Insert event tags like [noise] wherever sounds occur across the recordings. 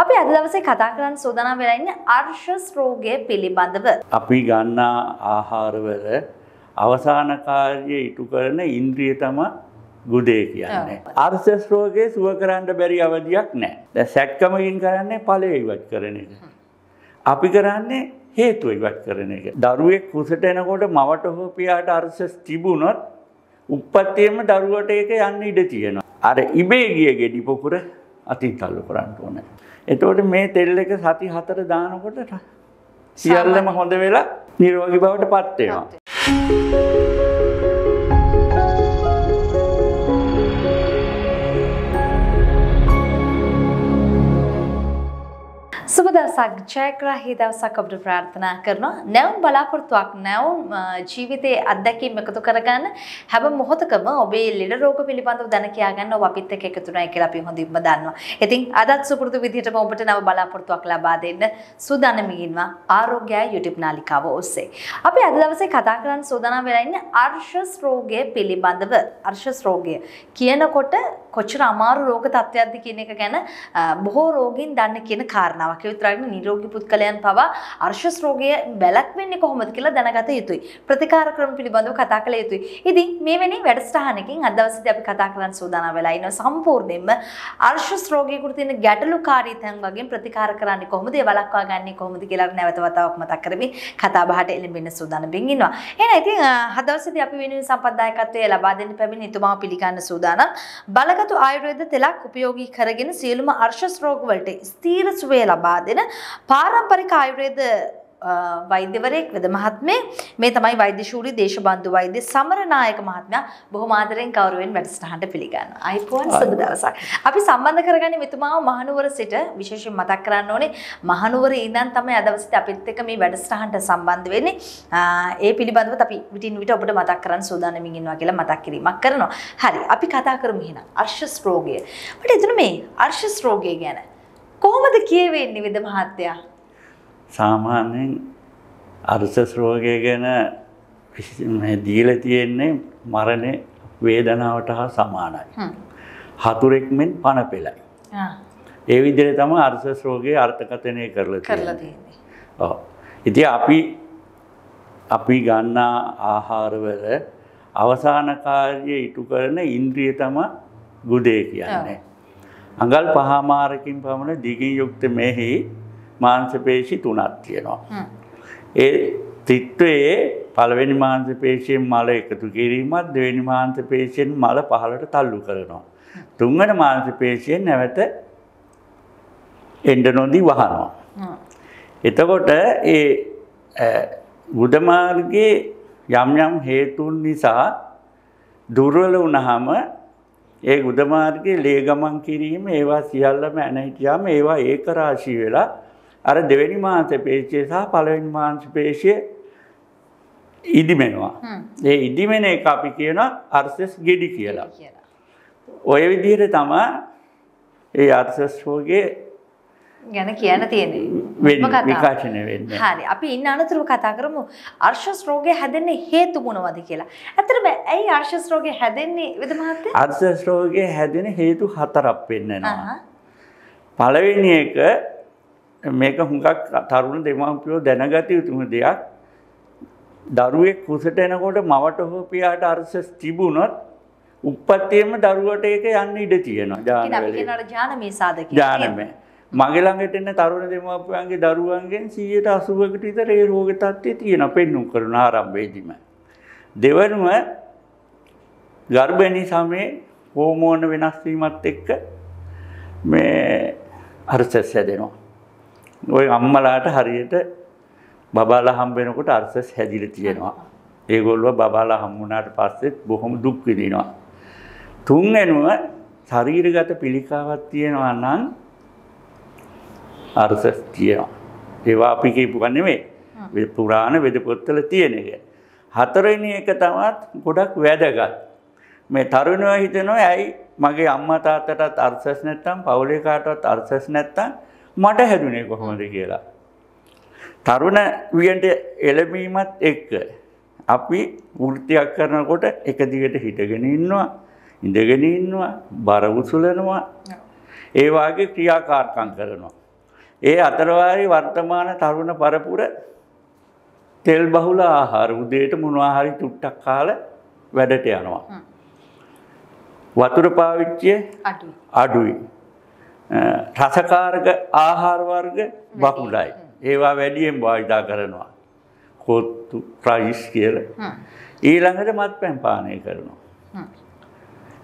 අපි අද දවසේ කතා කරන්න සූදානම් වෙලා ඉන්නේ අර්ශස් රෝගය පිළිබඳව. අපි ගන්නා ආහාරවල අවසාන කාර්යය ඉටු කරන ඉන්ද්‍රිය තමයි ගුඩේ කියන්නේ. අර්ශස් රෝගේ සුව කරන්න බැරි අවධියක් නැහැ. දැන් සැක්කමකින් කරන්නේ ඵලය ඉවත් කරන එක. අපි කරන්නේ හේතුව ඉවත් කරන එක. දරුවෙක් කුසට එනකොට මවට හෝ පියාට අර්ශස් තිබුණොත් උප්පත්තියෙම දරුවට ඒක යන්න ඉඩ තියෙනවා. අර ඉබේ ගිය ගෙඩි පොකුර අතින් තල්ලු කරන්න ඕනේ. එතකොට මේ තෙල් එක සති හතර දානකොට සියල්ලම හොඳ වෙලා නිරෝගී බවට පත් වෙනවා. සුබ දවසක් ජයග්‍රාහී දවසක් ඔබට ප්‍රාර්ථනා කරනවා. නැවුම් බලාපොරොත්තුවක් නැවුම් ජීවිතයේ අත්දැකීම් එකතු කරගන්න හැම මොහොතකම ඔබේ ලෙඩ රෝග පිළිබඳව දැන කියා ගන්න ඔබ අපිත් එක්ක එකතු වෙනවා කියලා අපි හොඳින්ම දන්නවා. ඉතින් අදත් සුපුරුදු විදිහටම ඔබට නව බලාපොරොත්තුවක් ලබා දෙන්න සූදානම් ඉන්නවා ආරෝග්‍යය YouTube නාලිකාව ඔස්සේ. අපි අද දවසේ කතා කරන්න සූදානම් වෙලා ඉන්නේ අර්ශස් රෝගය පිළිබඳව. අර්ශස් රෝගය කියනකොට කොච්චර අමාරු රෝග තත්ත්වයක්ද කියන එක ගැන බොහෝ රෝගීන් දන්න කියන කාරණාවක්. ඒ විතරක් නිරෝගී පුද්ගලයන් පවා අර්ශස් රෝගය වැළැක්වෙන්නේ කොහොමද කියලා දැනගත යුතුයි. ප්‍රතිකාර ක්‍රම පිළිබඳව කතා කළ යුතුයි. ඉතින් මේ වෙනි වැඩසටහනකින් අද දවසේදී අපි කතා කරන්න සූදානම් වෙලා ඉන්නවා සම්පූර්ණයෙන්ම අර්ශස් රෝගියෙකුට තියෙන ගැටලුකාරී තැන් වගේ ප්‍රතිකාර කරන්නේ කොහොමද ඒ වළක්වා ගන්නේ කොහොමද කියලා නැවත වතාවක් මතක් කරමින් කතා බහට එළඹෙන්න සූදානම් වෙමින් ඉන්නවා. එහෙනම් ඉතින් අද දවසේදී අපි වෙනුවෙන් සම්පත්දායකත්වයේ ලබා දෙන්න පැමිණ එතුමාව පිළිගන්න සූදානම්. බලගතු ආයුර්වේද තෙලක් උපයෝගී කරගෙන සියලුම අර්ශස් රෝග වලට ස්ථීර සුවය ලබා දෙන පාරම්පරික ආයුර්වේද වෛද්‍යවරයෙක් වෙද මහත්මේ මේ තමයි වෛද්‍ය ශූරී දේශබන්දු වෛද්‍ය සමරනායක මහත්මයා බොහොම ආදරෙන් ගෞරවයෙන් වැඩසටහනට පිළිගන්නවා. අයිපෝන් සුබ දවසක්. අපි සම්බන්ධ කරගන්නේ මෙතුමාව මහනුවර සිට විශේෂයෙන් මතක් කරන්න ඕනේ මහනුවර ඉඳන් තමයි අද දවසේ අපිත් එක්ක මේ වැඩසටහනට සම්බන්ධ වෙන්නේ. ඒ පිළිබඳව අපි විටින් විට ඔබට මතක් කරන්න සූදානම්ින් ඉන්නවා කියලා මතක් කිරීමක් කරනවා. හරි අපි කතා කරමු එහෙනම් අර්ශස් රෝගය. මට එතන මේ අර්ශස් රෝගය ගැන කොහොමද කියවෙන්නේ විද මහත්තයා? සාමාන්‍යයෙන් අර්ශස් රෝගය ගැන දීලා තියෙන්නේ මරණය වේදනාවට හා සමානයි. හතුරෙක් මෙන් පණ පෙළයි. ඒ විදිහට තමයි අර්ශස් රෝගයේ අර්ථකථනය කරලා කරලා තියෙන්නේ. ඉතින් අපි අපි ගන්නා ආහාරවල අවසාන කාර්යය ඉටු කරන ඉන්ද්‍රිය තමයි ගුඩේ කියන්නේ. අඟල් පහමාරකින් පමණ දිගින් යුක්ත මෙහි මාංශපේශි තුනක් තියෙනවා. ඒ තිත්වයේ පළවෙනි මාංශපේශියෙන් මල එකතු කිරීමත් දෙවෙනි මාංශපේශියෙන් මල පහළට තල්ලු කරනවා. තුන්වන මාංශපේශියෙන් නැවත එන්න නොදී වහනවා. එතකොට ඒ ගුද මාර්ගයේ යම් යම් හේතුන් නිසා දුර්වල වුණාම ඒ ගුද මාර්ගයේ ලේ ගමන් කිරීම ඒවා සියල්ලම ඇන හිටියාම ඒවා ඒක රාශී වෙලා අර දෙවෙනි මාංශ පේශිය සහ පළවෙනි මාංශ පේශිය ඉදිමෙනවා. ඒ ඉදිමෙන එක අපි කියනවා අර්සස් ගෙඩි කියලා. ඔය විදිහට තමයි ඒ අර්සස් රෝගේ ගැන කියන්න තියෙන්නේ. විකාශනය වෙන්නේ. හරි. අපි ඉන්න අනතුරුව කතා කරමු අර්ශස් රෝගය හැදෙන්න හේතු මොනවද කියලා. ඇත්තටම ඇයි අර්ශස් රෝගය හැදෙන්නේ විද මහත්තයා? අර්ශස් රෝගය හැදෙන හේතු හතරක් පෙන්නනවා. පළවෙනි එක මේක හුඟක් තරුණ දෙමාපියෝ දැනගත යුතුම දෙයක්. දරුවෙක් කුසට එනකොට මවට හෝ පියාට අර්ශස් තිබුණොත් උප්පත්තියෙම දරුවට ඒක යන්න ඉඩ තියෙනවා. ජානමය සාධක. ජානමය. මගේ ළඟට එන තරුණ දෙමාපියන්ගේ දරුවන්ගෙන් 180කට විතර ඒ රෝග තත්ත්වය තියෙනවා පෙන්눔 කරන ආරම්භයේදීම. දෙවනුව ගර්භණී සමයේ හෝමෝන වෙනස් වීමත් එක්ක මේ අර්ශස් හැදෙනවා. ওই අම්මලාට හරියට බබාලා හම්බ වෙනකොට අර්ශස් හැදිලා තියෙනවා. ඒගොල්ලෝ බබාලා හම්බුනාට පස්සෙත් බොහොම දුක් විඳිනවා. තුන්වෙනුව ශරීරගත පිළිකාවක් තියෙනවා නම් අර්ශස් තියෙනවා. ඒවා අපි කියපුවා නෙමෙයි. පුරාණ වෙද පොත්වල තියෙන එක. හතරවෙනි එක තමත් ගොඩක් වැදගත්. මේ තරුණයෝ හිතනවා ඇයි මගේ අම්මා තාත්තටත් අර්ශස් නැත්තම් පවුලේ කාටවත් අර්ශස් නැත්තම් මට හැදුනේ කොහොමද කියලා. තරුණ වියන්ට එළඹීමත් එක්ක අපි වෘත්තියක් කරනකොට එක දිගට හිටගෙන ඉන්නවා ඉඳගෙන ඉන්නවා බර උසුලනවා ඒ වාගේ ක්‍රියාකාරකම් කරනවා. ඒ අතරවාරි වර්තමාන තරුණ පරපුර තෙල් බහුල ආහාර උදේට මොනවා හරි චුට්ටක් කාලා වැඩට යනවා. වතුර පාවිච්චිය අඩුයි. රසකාරක ආහාර වර්ග බහුලයි. ඒවා වැඩියෙන් භාවිතා කරනවා. කොත්තු ප්‍රයිස් කියලා. ඊළඟට මත්පැන් පානය කරනවා.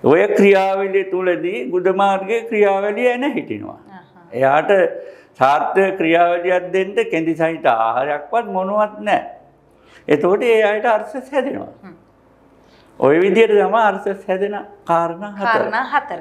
ඔය ක්‍රියාවලිය තුලදී ගුඩමාර්ගයේ ක්‍රියාවලිය එන හිටිනවා. එයාට සාර්ථක ක්‍රියාවලියක් දෙන්න කෙඳි සහිත ආහාරයක්වත් මොනවත් නැහැ. එතකොට ඒ අයට අර්ථස් හැදෙනවා. හ්ම්. ওই විදිහට තමයි අර්ථස් හැදෙන කාරණා. කාරණා හතර.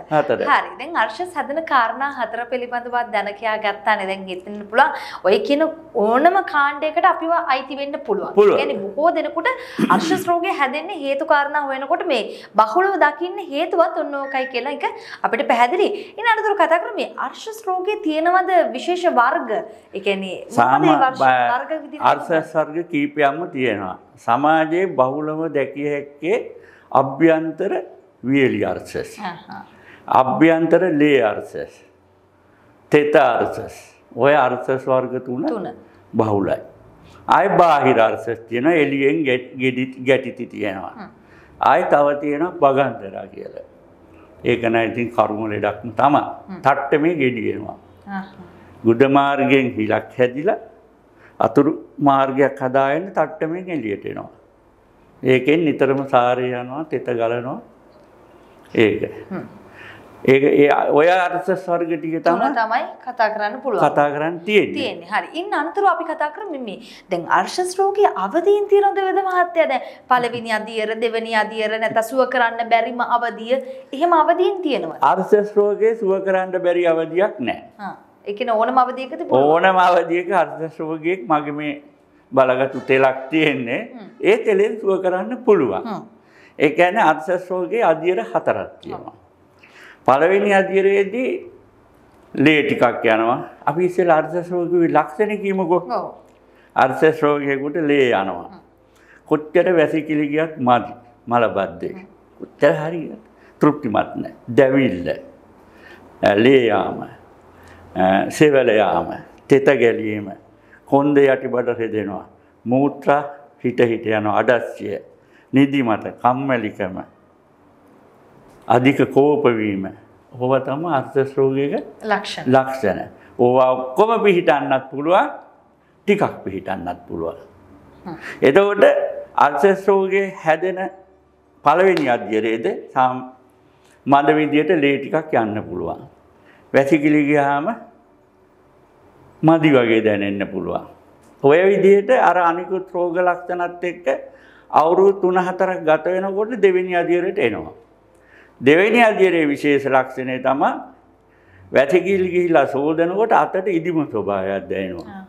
හරි. දැන් අර්ශස් හදන කාරණා හතර පිළිබඳව දැන කියා ගත්තානේ. දැන් හිතෙන්න පුළුවන් ඔය කියන ඕනම කාණ්ඩයකට අපිව අයිති වෙන්න පුළුවන්. කියන්නේ බොහෝ දෙනෙකුට අර්ශස් රෝගය හැදෙන්නේ හේතු කාරණා හොයනකොට මේ බහුලව දකින්න හේතුවත් ඔන්න ඕකයි කියලා එක අපිට පැහැදිලි. ඊට අනතුරු කතා කරමු මේ අර්ශස් රෝගයේ තියෙනවද විශේෂ වර්ග? ඒ කියන්නේ වර්ෂ- වර්ග විදිහට? අර්ථස් වර්ග කීපයක්ම තියෙනවා. සමාජයේ බහුලව දැකිය හැක්කේ අභ්‍යන්තර වියලි අර්ථස්. ආහා. අභ්‍යන්තර ලේ අර්ථස්. තෙත අර්ථස්. ඔය අර්ථස් වර්ග තුන. බහුලයි. ආය බාහිර එළියෙන් ගැට්- ගෙඩි- ගැටිති තියෙනවා. ආය තව තියෙනවා බගන්තරා කියලා. ඒක නම් ඉතින් කර්ම ලෙඩක්ම තමයි. තට්ටමේ ගෙඩියනවා. ආහා. ගුඩ මාර්ගයෙන් හිලක් හැදිලා අතුරු මාර්ගයක් හදාගෙන තට්ටමෙන් එළියට එනවා. ඒකෙන් නිතරම සාරය යනවා තෙත ගලනවා ඒක. ඒක ඒ ඔය අර්ථ ස්වර්ග ටික තමයි තමයි කතා කරන්න පුළුවන්. කතා කරන්න තියෙන්නේ. තියෙන්නේ. හරි. ඉන්න අනතුරු අපි කතා කරමු මේ දැන් අර්ශස් රෝගී අවදීන් තියෙනවද වේද මහත්තයා දැන් පළවෙනි අදියර දෙවෙනි අදියර නැත්නම් සුව කරන්න බැරිම අවදිය එහෙම අවදීන් තියෙනවද? අර්ථස් රෝගේ සුව කරන්න බැරි අවධියක් නැහැ. ඒ කියන්නේ ඕනම අවදියකදී. ඕනම අවධියක අර්ථස් රෝගියෙක් මගේ මේ බලගත්තු තෙලක් තියෙන්නේ ඒ තෙලෙන් සුව කරන්න පුළුවන්. ඒ කියන්නේ අර්ථස් රෝගයේ අදියර හතරක් තියෙනවා. පළවෙනි අදියරේදී ලේ ටිකක් යනවා. අපි ඉස්සෙල්ලා අර්ථස් රෝගයේ ලක්ෂණ කියමුකෝ. ඔව්. අර්ථස් රෝගියෙකුට ලේ යනවා. කොච්චර වැසිකිලි ගියත් මදි. මලබද්දේ. කොච්චර හරියට තෘප්තිමත් නැහැ. දැවිල්ල. ලේ යාම. සෙවල යාම. තෙත ගැලීම. කොන්ද යටිබඩ රෙදෙනවා. මූත්‍රා හිට හිට යනවා අඩස්සිය. නිදිමත, කම්මැලිකම. අධික කෝපවීම. ඕවා තමයි අර්ථස් රෝගයක ලක්ෂණ. ඕවා ඔක්කොම පිහිටන්නත් පුළුවන් ටිකක් පිහිටන්නත් පුළුවන්. එතකොට අර්ථස් රෝගයේ හැදෙන පළවෙනි අධ්‍යරයේද සාම් මද විදියට ලේ ටිකක් යන්න පුළුවන්. වැසිකිලි ගියාම මදි වගේ දැනෙන්න පුළුවන්. ඔය විදිහට අර අනිකුත් රෝග ලක්ෂණත් එක්ක අවුරුදු 3-4ක් ගත වෙනකොට දෙවෙනි අධ්‍යයනයට එනවා. දෙවෙනි අධ්‍යයනයේ විශේෂ ලක්ෂණය තමයි වැසිකිලි ගිහිලා සෝදනකොට අතට ඉදිම ස්වභාවයක් දැනෙනවා.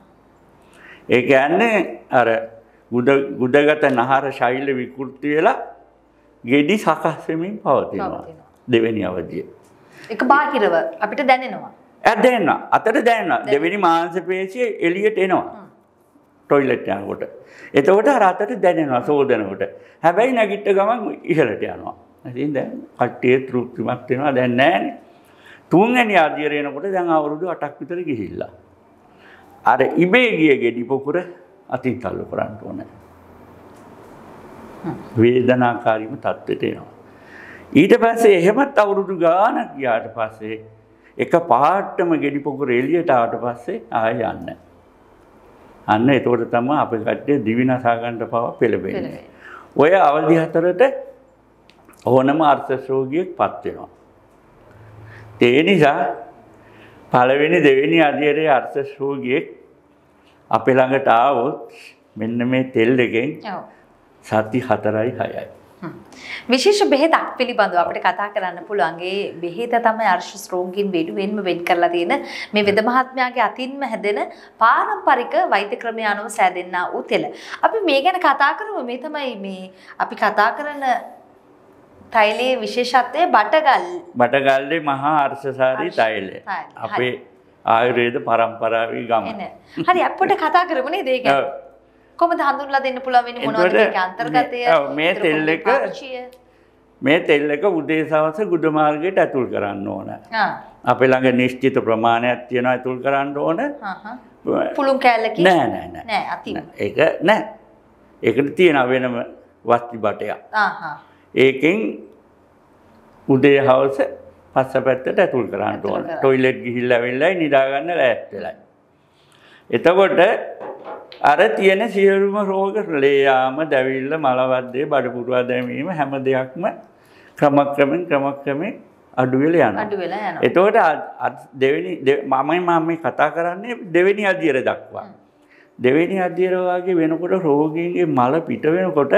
ඒ කියන්නේ අර ගුඩ ගුඩගත නහර ශෛල විකෘති වෙලා ගෙඩි සකස් වෙමින් පවතිනවා. දෙවෙනි අවධිය. ඒක බාහිරව අපිට දැනෙනවා. ඇත් දැනෙනවා. අතට දැනෙනවා. දෙවෙනි මාංශ පේශිය එළියට එනවා. ටොයිලට් යනකොට. එතකොට අර අතට දැනෙනවා සෝදනකොට. හැබැයි නැගිට ගමන් ඉහළට යනවා. ඉතින් දැන් කට්ටිය තෘප්තිමත් වෙනවා දැන් නැහැනේ. තුන්වෙනි ආදියර එනකොට දැන් අවුරුදු 8ක් විතර ගිහිල්ලා. අර ඉබේ ගිය ගෙඩි පොකුර අතින් තල්ලු කරන්න ඕනේ. වේදනාකාරීම තත්ත්වයට එනවා. ඊට පස්සේ එහෙමත් අවුරුදු ගානක් ගියාට පස්සේ එක පාටම ගෙඩි පොකුර එළියට ආවට පස්සේ ආයෙ යන්න. අන්න එතකොට තමයි අපේ කට්ටිය දිවිනසා ගන්න පව. පෙළඹෙන්නේ. ඔය අවදි හතරට ඕනම අර්ථ රෝගියෙක් පත් වෙනවා. ඒ නිසා පළවෙනි දෙවෙනි අධ්‍යයනයේ අර්ථ රෝගියෙක් අපේ ළඟට ආවොත් මෙන්න මේ තෙල් ඔව්. සති 4යි 6යි. විශේෂ බෙහෙතක් පිළිබඳව අපිට කතා කරන්න පුළුවන්. ඒ බෙහෙත තමයි අර්ශස් රෝගීන් වෙනුවෙන්ම වෙන් කරලා තියෙන මේ වෙද මහත්මයාගේ අතින්ම හැදෙන පාරම්පරික වෛද්‍ය ක්‍රමය අනුව සෑදෙන්නා වූ තෙල. අපි මේ ගැන කතා කරමු. මේ තමයි මේ අපි කතා කරන තෛලයේ විශේෂත්වය බටගල්. බටගල්ලේ මහා අර්ශසාරී තෛලය. තෛල. අපේ ආයුර්වේද පරම්පරාවේ ගම. හරි අපිට කතා කරමු නේද ඒක? ඔව්. කොහොමද හඳුන්ලා දෙන්න පුළුවන් වෙන්නේ මොනවද අන්තර්ගතය? මේ- ඔව්, මේ ඒතර තෙල් එක-? මේ තෙල් එක උදේ සවස ගුඩ මාර්ගයට ඇතුල් කරන්න ඕන. අපේ ළඟ නිශ්චිත ප්‍රමාණයක් තියෙනවා ඇතුල් කරන්න ඕන පුළුන් කෑල්ලකි නෑ නෑ නෑ නෑ අති ඒක නෑ ඒකට තියෙන වෙනම වස්ති බටයක් ඒකෙන් උදේ හවස පස්ස පැත්තට ඇතුල් කරන්න ඕන. ටොයිලෙට් ගිහිල්ලා වෙල්ලයි නිදාගන්න ලෑස්තිලයි. එතකොට අර තියෙන සියලුම රෝග ලේයාම දැවිල්ල මලවද්දේ බඩපුරුවා දැමීම හැම දෙයක්ම ක්‍රමක්‍රමෙන් ක්‍රමක්‍රමෙන් අඩුවෙල යන. අ- දෙවෙනි මමයි මම කතා කරන්නේ දෙවෙනි අදියර දක්වා. දෙවෙනි අදියර වගේ වෙනකොට රෝගීන්ගේ මල පිට වෙනකොට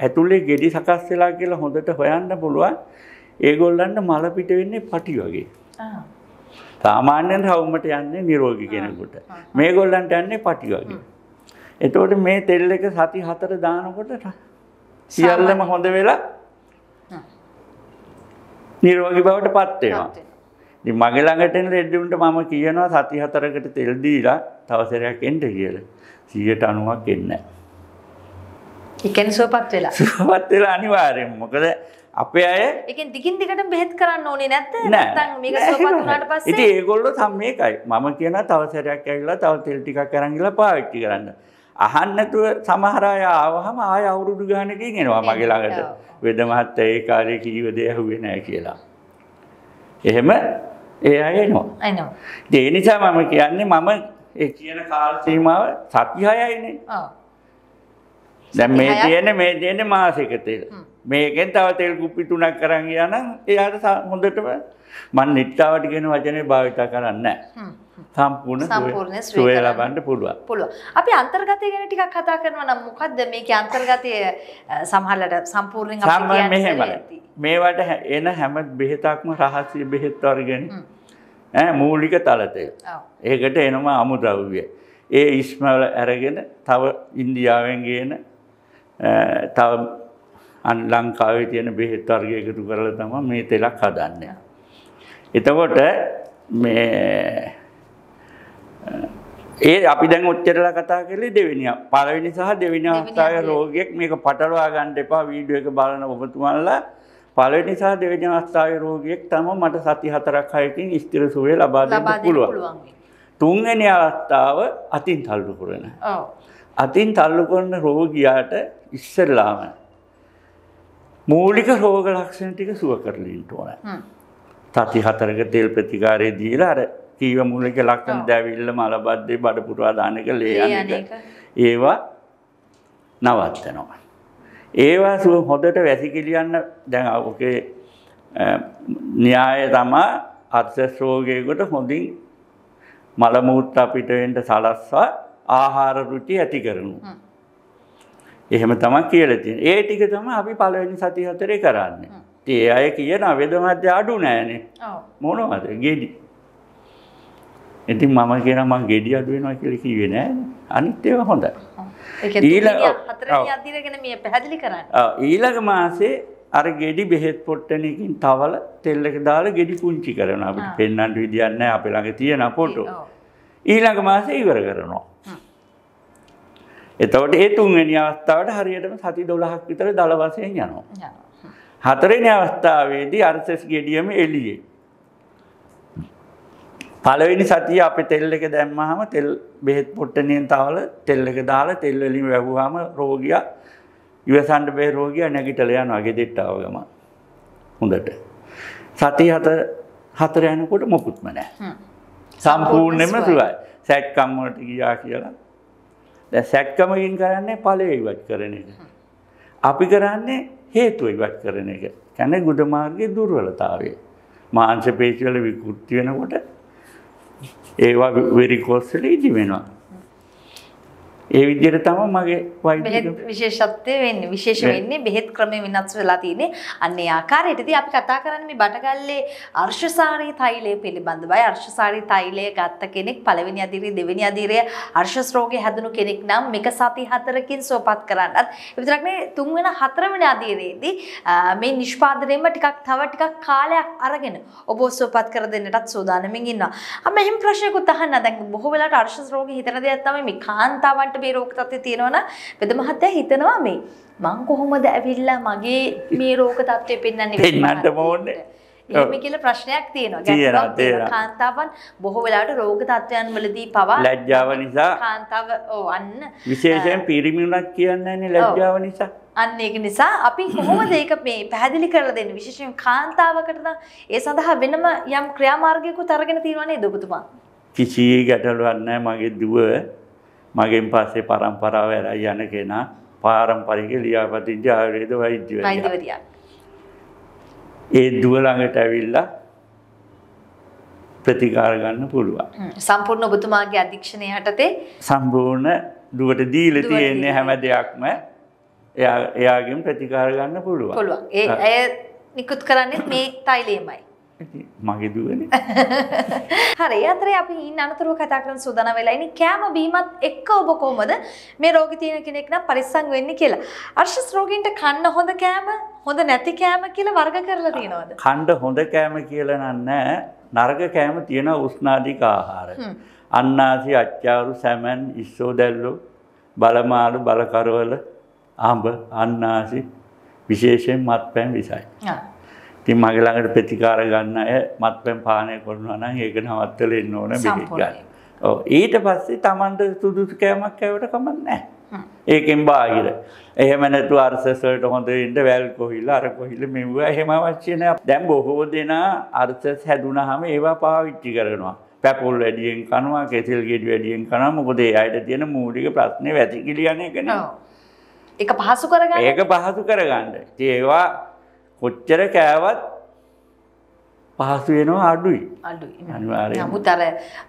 ඇතුලේ ගෙඩි සකස් වෙලා කියලා හොඳට හොයන්න පුළුවන්. ඒගොල්ලන්ට මල පිට වෙන්නේ පටි වගේ. සාමාන්‍යයෙන් රවුමට යන්නේ නිරෝගී කෙනෙකුට. මේගොල්ලන්ට යන්නේ පටි වගේ. එතකොට මේ තෙල් එක සති හතර දානකොට සියල්ලම හොඳ වෙලා. නිරෝගී බවට පත් වෙනවා. ඉතින් මගේ ළඟට එන රෙඩ්ඩුන්ට මම කියනවා සති හතරකට තෙල් දීලා තව සැරයක් එන්න කියලා. 90ක් එන්නේ නැහැ. ඒ කියන්නේ සුවපත් වෙලා සුවපත් වෙලා අනිවාර්යෙන්. මොකද අපේ අය ඒකෙන් දිගින් දිගටම බෙහෙත් කරන්න ඕනේ නැත්ද නෑ. [laughs] පස්සේ ඒගොල්ලෝ සම්මේකයි. මම කියනවා තව සැරයක් ඇවිල්ලා තව තෙල් ටිකක් අරන් ගිහලා පාවිච්චි කරන්න. අහන්න නැතුව සමහර අය ආවහම ආය අවුරුදු ගානකින් එනවා මගේ ළඟට. වෙද මහත්තයා ඒ කාලේ කීව දේ ඇහුවේ නැහැ කියලා. එහෙම ඒ අය ඉතින් ඒ නිසා මම කියන්නේ මම ඒ කියන කාල සීමාව සති 6යිනේ. ඔව් දැන් මේ? තියෙන්නේ මේ තියෙන්නේ මාසෙක තෙල්. හ්ම්. මේකෙන් තව තෙල් කුප්පි තුනක් අරන් ගියා නම් එයාට හොඳටම මම නිට්ටාවට කියන වචනේ භාවිත කරන්නේ. සම්පූර්ණ සුවය-. ලබන්න පුළුවන්. පුළුවන්. අපි අන්තර්ගතය ගැන ටිකක් කතා කරනවා නම් මොකද්ද මේකේ අන්තර්ගතය අ, සමහරවිට සම්පූර්ණයෙන් සාමාන්‍ය කියන්න. මේවට එන හැම බෙහෙතක්ම රහස්‍ය බෙහෙත් වර්ගනේ. ඈ මූලික තල තෙල්. ඔව්. ඒකට එනවා අමුද්‍රව්‍ය. ඒ ඉස්මවල අරගෙන තව ඉන්දියාවෙන් ගේන තව අන් ලංකාවේ තියෙන බෙහෙත් වර්ග එකතු කරලා තමයි මේ තෙලක් හදන්නේ. එතකොට මේ ඒ අපි දැන් ඔච්චරලා කතා කරේ දෙවෙනි පළවෙනි සහ දෙවෙනි අවස්ථාවේ. රෝගියෙක් මේක පටලවා ගන්න එපා වීඩියෝ එක බලන ඔබතුමාලා පළවෙනි සහ දෙවෙනි අවස්ථාවේ රෝගියෙක් තමයි මට සති හතරක් හයකින් ස්ථිර සුවය ලබා දෙන්න පුළුවන්. තුන්වෙනි අවස්ථාව අතින් තල්ලු කරන. ඔව්. අතින් තල්ලු කරන රෝගියාට ඉස්සෙල්ලාම මූලික රෝග ලක්ෂණ ටික සුව කරලා ඉන්න ඕන. සති හතරක තෙල් ප්‍රතිකාරය දීලා අර කීව මූලික ලක්ෂණ. දැවිල්ල මලබද්දේ බඩ පුරවා දාන එක ලේ යන එක. ඒවා නවත්තනවා. ඒවා සුව හොඳට වැසිකිලියන්න දැන් ඔකේ න්‍යාය තමා අර්ථස් රෝගයකට හොඳින් මල මූත්‍රා පිට වෙන්න සලස්වා ආහාර රුචි ඇති කරනු. හ්ම්. එහෙම තමයි කියලා තියෙන්නේ. ඒ ටික තමයි අපි පළවෙනි සති හතරේ කරන්නේ. ඉතින් ඒ අය කියන වෙද මැද අඩු නෑනේ. ඔව්. මොනවද ගෙඩි. ඉතින් මම කියන මං ගෙඩි අඩු වෙනවා කියලා කිව්වේ නෑ. අනිත් ඒවා හොඳයි. ඊළඟ- තුන්වෙනි, ඔව්. හතරවෙනි ඔව්. අදියර ගැන මේ පැහැදිලි කරන්න. ආ, ඊළඟ මාසේ අර ගෙඩි බෙහෙත් පොට්ටනකින් තවල තෙල් එක දාලා ගෙඩි පුංචි කරනවා. අපිට. පෙන්වන්න විදියක් නෑ අපේ ළඟ තියෙන ෆොටෝ. ඔව්. ඊළඟ මාසේ ඉවර කරනවා. හ්ම්. එතකොට ඒ තුන්වෙනි අවස්ථාවට හරියටම සති 12ක් විතර දල වශයෙන් යනවා. හතරවෙනි අවස්ථාවේදී අර්සස් ගෙඩියම එළියේ. පළවෙනි සතිය අපි තෙල් එක දැම්මහම තෙල් බෙහෙත් පොට්ටනියෙන් තවල තෙල් එක දාලා තෙල් වලින් වැහුවාම රෝගියා ඉවසන්න බැහැ රෝගියා නැගිටලා යනවා ගෙදෙට්ට ආව ගමන්. හොඳට. සතිය හතර හතර යනකොට මොකුත්ම නැහැ. සම්පූර්ණයෙන්ම සුවයි. සැක්කම් වලට ගියා කියලා. දැන් සැක්කමකින් කරන්නේ ඵලය ඉවත් කරන එක. අපි කරන්නේ හේතුව ඉවත් කරන එක. කියන්නේ ගුඩ මාර්ගයේ දුර්වලතාවය. මාංශ පේශි වල විකෘති වෙනකොට ඒවා වෙරිකෝස් වල ඉදි වෙනවා. ඒ විදිහට තමයි මගේ වෛද්‍ය විශේෂත්වය වෙන්නේ විශේෂ. වෙන්නේ බෙහෙත් ක්‍රමය වෙනස් වෙලා තියෙන්නේ අන්න ඒ ආකාරයට. ඉතින් අපි කතා කරන්නේ මේ බටගල්ලේ අර්ශසාරී තෛලය පිළිබඳවයි. අර්ශසාරී තෛලය ගත්ත කෙනෙක් පළවෙනි අදිරිය දෙවෙනි අදිරිය අර්ශස් රෝගේ හැදුණු කෙනෙක් නම් මේක සති හතරකින් සුවපත් කරන්නත්. විතරක් නෙවෙයි තුන්වෙනි හතරවෙනි අදිරියේදී ආ, මේ නිෂ්පාදනයෙම ටිකක් තව ටිකක් කාලයක් අරගෙන ඔබ සුවපත් කර දෙන්නටත් සූදානමින් ඉන්නවා. අම එහෙම ප්‍රශ්නයකුත් අහන්න දැන් බොහෝ වෙලාවට අර්ශස් රෝගේ හිතන දෙයක් තමයි මේ කාන්තාවන්ට මේ රෝග තත්ත්වය තියෙනවනම් වෙද මහත්තයා හිතනවා මේ මං කොහොමද ඇවිල්ලා මගේ මේ රෝග තත්ත්වය පෙන්වන්නේ මහත්තයෙක්ට? ඕනේ. එහෙම කියලා ප්‍රශ්නයක් තියෙනවා. තියෙනවා, තියෙනවා. කාන්තාවන් බොහෝ වෙලාවට රෝග තත්ත්වයන් වලදී පවා ලැජ්ජාව නිසා කාන්තාව ඔව් අන්න විශේෂයෙන් පිරිමිුණක් කියන්නේ ලැජ්ජාව නිසා. අන්න ඒක නිසා අපි කොහොමද ඒක මේ පැහැදිලි කරලා දෙන්නේ විශේෂයෙන් කාන්තාවකට ඒ සඳහා වෙනම යම් ක්‍රියාමාර්ගයකුත් අරගෙන තියෙනවා නේද ඔබතුමා? කිසි ගැටලුවක් නැහැ මගේ දුව මගෙන් පස්සේ පරම්පරාව ඇරයි යන කෙනා පාරම්පරික ලියාපදිංචි ආයුර්වේද වෛද්‍යවරියා. ඒ දුව ළඟට ඇවිල්ලා ප්‍රතිකාර ගන්න පුළුවන්. සම්පූර්ණ ඔබතුමාගේ අධීක්ෂණය යටතේ සම්පූර්ණ දුවට දීලා තියෙන්නේ. හැම දෙයක්ම එයා එයාගෙන් ප්‍රතිකාර ගන්න පුළුවන්. පුළුවන්. ඒ ඇය නිකුත් කරන්නේ මේ තෛලයමයි. මගේ දුවනේ. [laughs] හරි අතරේ අපි ඉන්න අනතුරුව කතා කරන සූදානම් වෙලා ඉන්නේ කෑම බීමත් එක්ක ඔබ කොහොමද මේ රෝගී තියෙන කෙනෙක් නම් පරිස්සම් වෙන්නේ කියලා. අර්ශස් රෝගීන්ට කන්න හොඳ කෑම හොඳ නැති කෑම කියලා වර්ග කරලා තියෙනවද? කණ්ඩ හොඳ කෑම කියලා නම් නෑ නරක කෑම තියෙන උස්නාධික ආහාර. අන්නාසි අච්චාරු සැමන් ඉස්සෝදැල්ලු බලමාලු බලකරවල අඹ අන්නාසි විශේෂයෙන් මත්පැන් විසයි. ඉතින් මගේ ළඟට ප්‍රතිකාර ගන්න අය මත්පැන් පානය කරනවා නම් ඒක නවත්තලා ඉන්න ඕන බෙහෙත් ගන්න. ඔව් ඊට පස්සේ Tamanට සුදුසු කෑමක් කෑවට කමක් නැහැ. ඒකෙන් බාහිර. එහෙම නැතු අර්සස් වලට හොඳ ඉන්න වැල් කොහිල අර කොහිල මෙව්වා එහෙම අවශ්‍ය නැහැ. දැන් බොහෝ දෙනා අර්සස් හැදුනහම ඒවා පාවිච්චි කරනවා. පැපොල් වැඩියෙන් කනවා, කෙසෙල් ගෙඩි වැඩියෙන් කනවා. මොකද ඒ අයට තියෙන මූලික ප්‍රශ්නේ වැසිකිලි යන එකනේ. ඔව්. ඒක පහසු කරගන්න ඒක පහසු කරගන්න. ඒවා කොච්චර කෑවත් පහසු වෙනවා අඩුයි. අඩුයි. අනිවාර්යයෙන්ම. නමුත් අර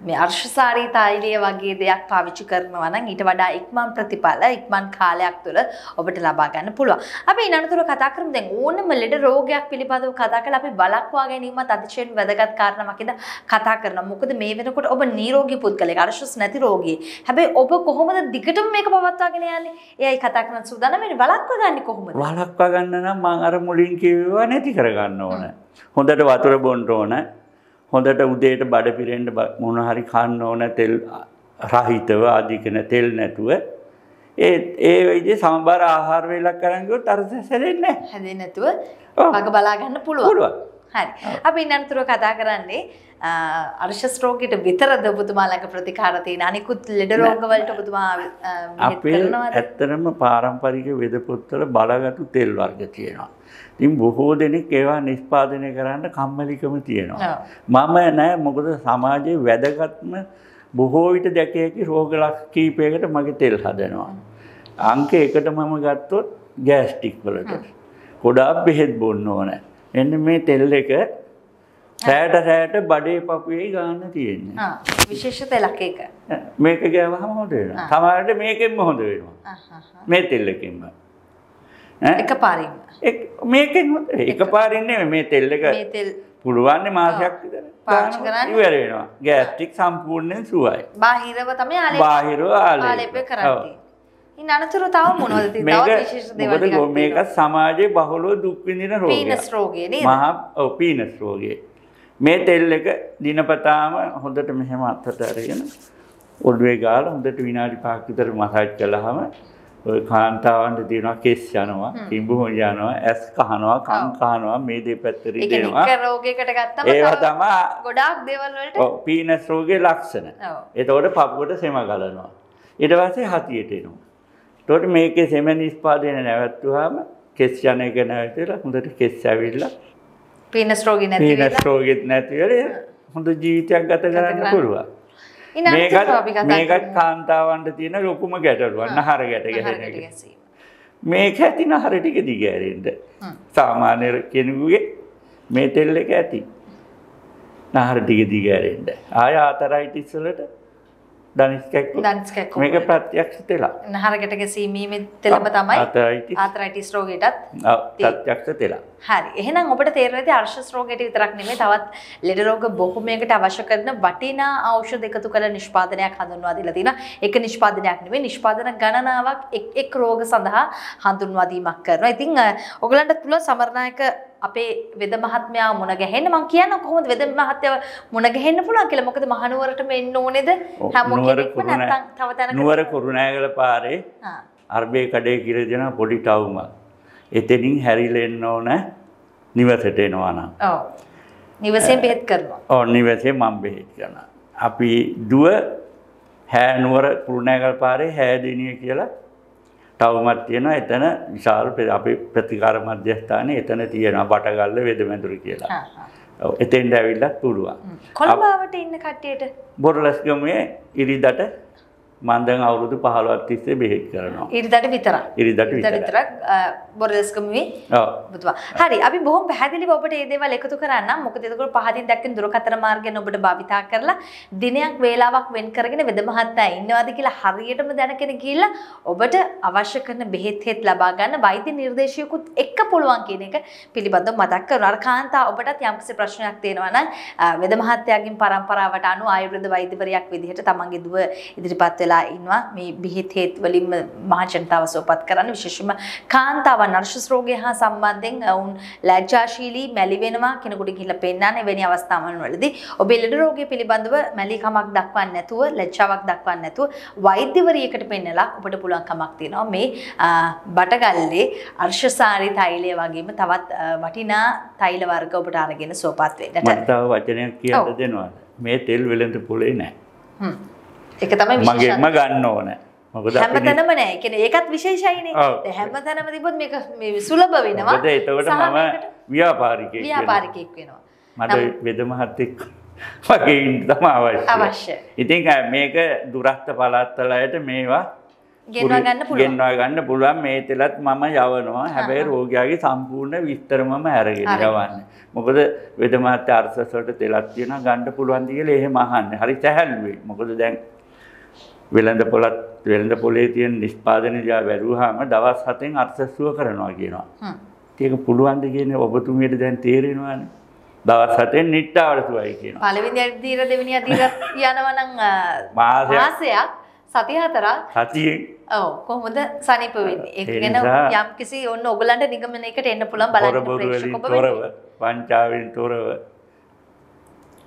මේ අර්ශසාරී තෛලය වගේ දෙයක් පාවිච්චි කරනවා නම් ඊට වඩා ඉක්මන් ප්‍රතිඵල ඉක්මන් කාලයක් තුළ ඔබට ලබා ගන්න පුළුවන්. අපි ඊන අනතුරු කතා කරමු දැන් ඕනම ලෙඩ රෝගයක් පිළිබඳව කතා කරලා අපි බලක්වා ගැනීමත් අතිශයින් වැදගත් කාරණාවක් ඉද කතා කරනවා. මොකද මේ වෙනකොට ඔබ නිරෝගී පුද්ගලයෙක් අර්ශස් නැති රෝගී. හැබැයි ඔබ කොහොමද දිගටම මේක පවත්වාගෙන යන්නේ? එයයි කතා කරන සූදානම් වෙන්නේ බලක්වා ගන්නේ කොහොමද? වලක්වා ගන්න නම් මං අර මුලින් කිව්වා නැති කරගන්න ඕන. හොඳට වතුර බොන්න ඕන. හොඳට උදේට බඩ පිරෙන්න මොන හරි කන්න ඕන තෙල් රහිතව අධිකන තෙල් නැතුව. ඒ ඒ විදිහේ සමබර ආහාර වේලක් අරන් ගියොත් අරස සැරෙන්නේ නැහැ. හැදෙන්නේ නැතුව. වග බලා ගන්න පුළුවන්. පුළුවන්. හරි. අපි ඉන්න අනතුරුව කතා කරන්නේ අර්ශස් රෝගයට විතරද ඔබතුමා ළඟ ප්‍රතිකාර තියෙන අනිකුත් ලෙඩ රෝග වලට ඔබතුමා අපේ? ඇත්තටම පාරම්පරික වෙද පොත්වල බලගතු තෙල් වර්ග තියෙනවා. ඉතින් බොහෝ දෙනෙක් ඒවා නිෂ්පාදනය කරන්න කම්මැලිකම තියෙනවා. මම නෑ මොකද සමාජයේ වැදගත්ම බොහෝ විට දැක හැකි රෝග ලක්ෂ කීපයකට මගේ තෙල් හදනවා. අංක එකට මම ගත්තොත් ගෑස්ටික් වලට. ගොඩාක් බෙහෙත් බොන්න ඕන. එන්න මේ තෙල් එක රෑට රෑට බඩේ පපුවේ ගන්න තියෙන්නේ. විශේෂ තෙලක් ඒක. මේක ගෑවහම හොඳ වෙනවා. සමහරට මේකෙන්ම හොඳ වෙනවා. මේ තෙල් එකෙන්ම. ඈ? එකපාරින්ම. එක්- මේකෙන් හොඳ එකපාරින් නෙමෙයි මේ තෙල් එක මේ තෙල් පුළුවන් මාසයක් විතර පාවිච්චි කරන්න. ඉවර වෙනවා. ගෑස්ට්‍රික් සම්පූර්ණයෙන් සුවයි. බාහිරව තමයි ආලේප බාහිරව ආලේප. කරන්නේ. ඉන්න අනතුරු තව මොනවද තියෙන්නේ? තවත් විශේෂ දේවල් ටිකක් මේක. සමාජයේ බහුලව දුක් විඳින රෝගයක්. පීනස් රෝගය නේද? මහා ඔව් පීනස් රෝගය. මේ තෙල් එක දිනපතාම හොඳට මෙහෙම අතට අරගෙන ඔළුවේ ගාලා හොඳට විනාඩි 5ක් විතර මසාජ් කළාම ඔය කාන්තාවන්ට තියෙනවා කෙස් යනවා, කිඹුහො යනවා, ඇස් කහනවා, කන්. කහනවා, මේ දෙපැත්ත රිදෙනවා. එක රෝගයකට ගත්තම ඒවා තමයි ගොඩාක් දේවල් වලට ඔව් පීනස් රෝගයේ ලක්ෂණ. ඔව්. එතකොට පපුවට සෙම ගලනවා. ඊට පස්සේ හතියට එනවා. එතකොට මේකේ සෙම නිෂ්පාදනය නැවතුවාම කෙස් යන එක නැවතිලා හොඳට කෙස් ඇවිල්ලා පීනස් රෝගී නැති වෙලා. රෝගෙත් නැති වෙලා හොඳ ජීවිතයක් ගත කරන්න. පුළුවන්. මේකත් කතා මේකත්. කාන්තාවන්ට තියෙන ලොකුම ගැටලුවක් නහර ගැට ගැහෙන එක. මේක ඇති නහර ටික දිගෑරෙන්න. හ්ම්. සාමාන්‍ය කෙනෙකුගේ මේ තෙල් එක ඇති. නහර ටික දිගෑරෙන්න. ආය ආතරයිටිස් වලට දනිස් කැක්කුව. දන්ස් කැක්කුම මේක ප්‍රත්‍යක්ෂ තෙලක්. නහරකට ගැසීමේ තෙලම තමයි ආතරයිටිස් රෝගයටත් ප්‍රත්‍යක්ෂ තෙලක්. හරි එහෙනම් ඔබට තේරෙනවා ඇති අර්ශස් රෝගයට විතරක් නෙමෙයි තවත් ලෙඩ රෝග බොහොමයකට අවශ්‍ය කරන වටිනා ඖෂධ එකතු කළ නිෂ්පාදනයක් හඳුන්වා දීලා තිනවා. එක නිෂ්පාදනයක් නෙමෙයි නිෂ්පාදන ගණනාවක් එක් එක් රෝග සඳහා හඳුන්වා දීමක් කරනවා. ඉතින් ඔයගලන්ට පුළුවන් සමරනායක අපේ වෙද මහත්මයා මුණ ගැහෙන්න මම කියන්න කොහොමද වෙද මහත්මයාව මුණ ගැහෙන්න පුළුවන් කියලා. මොකද මහනුවරටම එන්න ඕනේද? හැම කෙනෙක්ම නැත්තම් තව තැනක නුවර කුරුණෑගල පාරේ. අර්බේ කඩේ කියලා දෙන පොඩි ටවුමක්. එතනින් හැරිලා එන්න ඕන නිවසට එනවා නම්. ඔව්. නිවසෙන් බෙහෙත් කරනවා. ඔව් නිවසේ මම බෙහෙත් කරනවා. අපි දුව හෑනුවර කුරුණෑගල් පාරේ හෑදිනිය කියලා තවමත් තියෙනවා එතන විශාල අපේ ප්‍රතිකාර මධ්‍යස්ථානයේ එතන තියෙනවා බටගල්ල වෙදමැදුරු කියලා. එතෙන්ට ඇවිල්ලත් පුළුවන්. කොළඹාවට ඉන්න කට්ටියට බොරලස්ගමේ ඉරිදට මම දැන් අවුරුදු 15ක් තිස්සේ බෙහෙත් කරනවා. ඉරිදට විතරක්. ඉරිදට. විතරක් බොරදස්කමුවේ ඔව්. බුදුවා. හරි අපි බොහොම පැහැදිලිව ඔබට මේ දේවල් එකතු කරන්නම්. මොකද එතකොට පහදින් දැක්කෙන දුරකථන මාර්ගයෙන් ඔබට භාවිතා කරලා දිනයක් වේලාවක් වෙන් කරගෙන වෙද මහත්තයා ඉන්නවාද කියලා හරියටම දැනගෙන ගිහිල්ලා ඔබට අවශ්‍ය කරන බෙහෙත් හෙත් ලබා ගන්න වෛද්‍ය නිර්දේශයකුත් එක්ක පුළුවන් කියන එක පිළිබඳව මතක් කරනවා. අර කාන්තා ඔබටත් යම්කිසි ප්‍රශ්නයක් තියෙනවා නම් වෙද මහත්තයාගෙන් පරම්පරාවට අනුව ආයුර්වේද වෛද්‍යවරයෙක් විදිහට තමන්ගේ දුව ඉදිරිපත් වෙලා ඉන්නවා. මේ බෙහෙත් හේත් වලින්ම මහ ජනතාව සුවපත් කරන්න විශේෂයෙන්ම කාන්තාවන් අර්ශස් රෝගය හා සම්බන්ධයෙන් වුන් ලැජ්ජාශීලී මැලි වෙනවා කෙනෙකුට ගිහිල්ලා පෙන්නන්න එවැනි අවස්ථාවන් වලදී ඔබේ ලෙඩ රෝගය පිළිබඳව මැලිකමක් දක්වන්නේ නැතුව ලැජ්ජාවක් දක්වන්නේ නැතුව වෛද්‍යවරියකට පෙන්නලා ඔබට පුළුවන් කමක් තියෙනවා මේ බටගල්ලේ අර්ශසාරි තෛලය වගේම තවත් වටිනා තෛල වර්ග ඔබට අරගෙන සුවපත් වෙන්නට. මට තව වචනයක්. කියන්න දෙනවද? මේ තෙල් වෙළඳ පොලේ නැහැ. හ්ම්. ඒක තමයි මගේම. ගන්න ඕන. හැමතැනම නෑ. කියන්නේ ඒකත් විශේෂයිනේ. හැමතැනම තිබ්බොත් මේක මේ සුලභ වෙනවා. සහ මම මේකට ව්‍යාපාරිකයෙක් වෙනවා. මට වෙද මහත්තෙක් වගේ තමයි අවශ්‍ය. අවශ්‍ය. ඉතින් මේක දුරස්ත පළාත්වල අයට මේවා ගෙන්වා ගන්න පුළුවන්. මේ තෙලත් මම යවනවා. හැබැයි රෝගියාගේ සම්පූර්ණ විස්තර මම අරගෙන අරගෙන. යවන්නේ. මොකද වෙද මහත්තයා අර්ථස් වලට තෙලක් තියෙනවා ගන්න පුළුවන්ද කියලා එහෙම අහන්නේ. හරි සැහැල්ලුයි. මොකද දැන් වෙළඳ පොලත් වෙළඳ පොලේ තියෙන නිෂ්පාදන දිහා බැලුවාම දවස් 7න් අර්ථස්ව කරනවා කියනවා. ඒක පුළුවන්ද කියන්නේ ඔබතුමියට දැන් තේරෙනවානේ. දවස් 7න් නිට්ටාවට සුවයි කියනවා. පළවෙනි අදිර දෙවෙනි අදිර යනවා නම් අ, මාසයක්. සති හතරක් සතියෙන් ඔව් කොහොමද සනීප වෙන්නේ? ඒ ගැන නිසා- යම්කිසි ඔන්න ඔයගලන්ට නිගමනයකට එන්න පුළුවන් වලින් ඔබ තොරව. වංචාවෙන් තොරව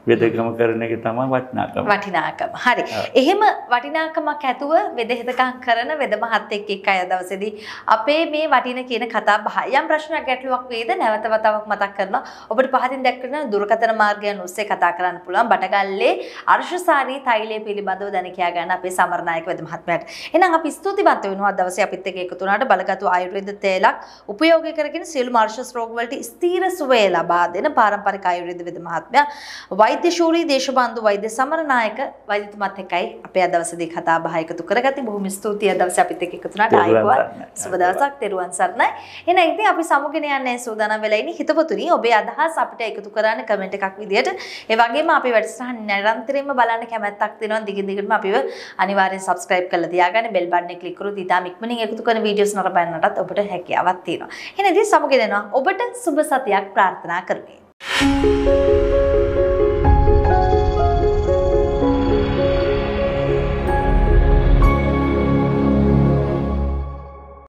වෙදකම කරන එක තමයි වටිනාකම. වටිනාකම. හරි. එහෙම වටිනාකමක් ඇතුව වෙදහෙදකම් කරන වෙද මහත්තයෙක් එක්ක අය දවසේදී අපේ මේ වටින කියන කතා බහ යම් ප්‍රශ්නයක් ගැටලුවක් වේද නැවත වතාවක් මතක් කරනවා. ඔබට පහතින් දැක්වෙන දුරකථන මාර්ගයන් ඔස්සේ කතා කරන්න පුළුවන්. බටගල්ලේ අර්ශසාරී තෛලය පිළිබඳව දැන කියා ගන්න අපේ සමරනායක වෙද මහත්මයාට. එහෙනම් අපි ස්තුතිවන්ත වෙනවා දවසේ අපිත් එක්ක එකතු වුණාට බලගත්තු ආයුර්වේද තේලක් උපයෝගී කරගෙන සියලුම අර්ශස් රෝග වලට ස්ථීර සුවය ලබා දෙන පාරම්පරික ආයුර්වේද වෙද මහත්මයා වෛද්‍ය ශූරී දේශබන්දු වෛද්‍ය සමරනායක වෛද්‍යතුමත් එක්කයි අපේ අද දවසේදී කතා බහ එකතු කරගත්තේ. බොහොම ස්තුතියි අද දවසේ අපිත් එක්ක එකතු වුණාට. සරණයි. සුබ දවසක් තෙරුවන් සරණයි. එහෙනම් ඉතින් අපි සමුගෙන යන්නේ සූදානම් වෙලා ඉන්නේ හිතපතුනි. ඔබේ අදහස් අපිට එකතු කරන්න කමෙන්ට් එකක් විදියට. ඒ වගේම අපේ වැඩසටහන නිරන්තරයෙන්ම බලන්න කැමැත්තක් තියෙනවා. දිගින් දිගටම අපිව අනිවාර්යෙන් subscribe කරලා තියාගන්න. bell button එක click කරොත් ඉතාම ඉක්මනින් එකතු කරන වීඩියෝස් නරඹන්නටත් ඔබට හැකියාවක් තියෙනවා. එහෙනම් ඉතින් සමුගෙන යනවා ඔබට සුබ සතියක් ප්‍රාර්ථනා කරමි